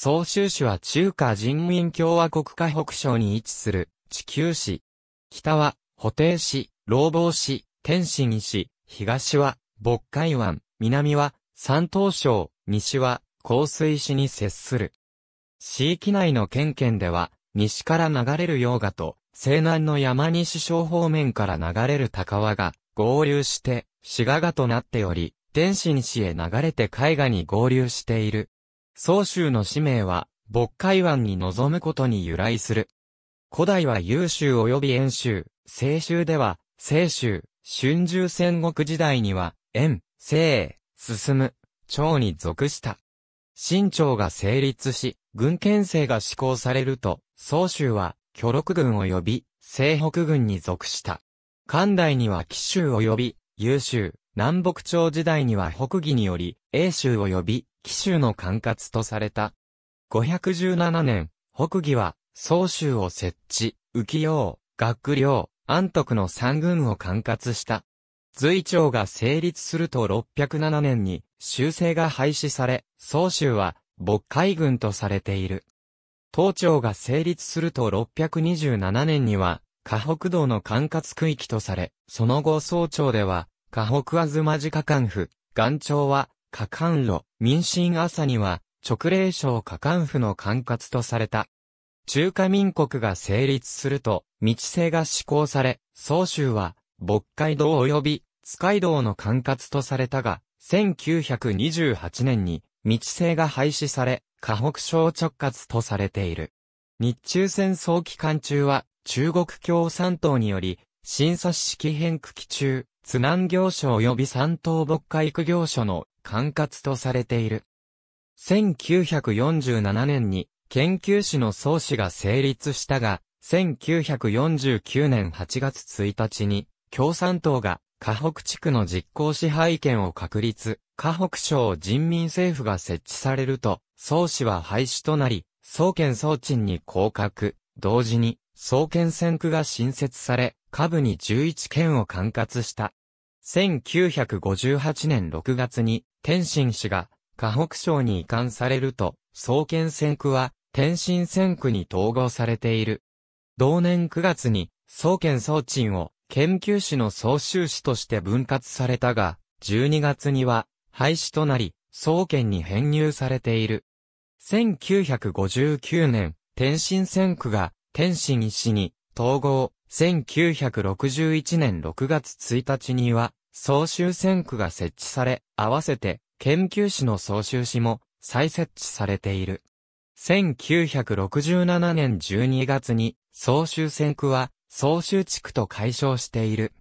総州市は中華人民共和国河北省に位置する地球市。北は、補定市、老房市、天津市、東は、渤海湾、南は、山東省、西は、香水市に接する。市域内の県県では、西から流れる洋河と、西南の山西省方面から流れる高川が合流して、滋賀河となっており、天津市へ流れて海河に合流している。総州の使命は、渤海湾に臨むことに由来する。古代は優州及び遠州、西州では、西州、春秋戦国時代には、遠、西、進む、朝に属した。新朝が成立し、軍憲制が施行されると、総州は、巨六軍及び、西北軍に属した。漢代には紀州及び、優州、南北朝時代には北義により、英州及び、紀州の管轄とされた。517年、北義は、総州を設置、浮世、学領、安徳の三軍を管轄した。随朝が成立すると607年に、修正が廃止され、総州は、渤海軍とされている。東朝が成立すると627年には、河北道の管轄区域とされ、その後総長では、河北あずまじ河関府、元朝は、河関路、民進朝には、直令省河関府の管轄とされた。中華民国が成立すると、道制が施行され、総州は、渤海道及び、津海道の管轄とされたが、1928年に、道制が廃止され、河北省直轄とされている。日中戦争期間中は、中国共産党により、審査式変区期中、津南行所及び山東北海区行所の管轄とされている。1947年に研究士の総司が成立したが、1949年8月1日に共産党が河北地区の実行支配権を確立、河北省人民政府が設置されると、総司は廃止となり、総研総鎮に降格、同時に総研選区が新設され、下部に11県を管轄した。1958年6月に、天津市が、河北省に移管されると、総研選区は、天津選区に統合されている。同年9月に、総研総鎮を、研究士の総集士として分割されたが、12月には、廃止となり、総研に編入されている。1959年、天津選区が、天津医師に統合、1961年6月1日には、総集選区が設置され、合わせて、研究士の総集士も再設置されている。1967年12月に、総集選区は、総集地区と解消している。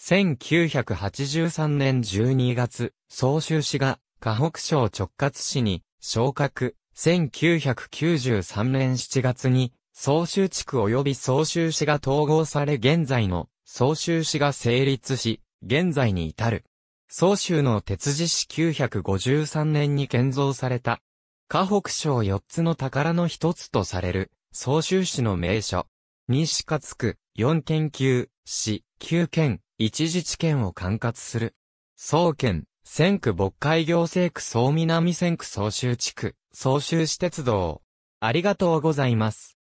1983年12月、総集市が、河北省直轄市に、昇格。1993年7月に、総集地区及び総集市が統合され現在の総集市が成立し、現在に至る。総集の鉄字市953年に建造された。河北省4つの宝の一つとされる、総集市の名所。西勝区、4県級、市、9県、一自治県を管轄する。総県、千区渤海行政区総南千区総集地区、総集市鉄道。ありがとうございます。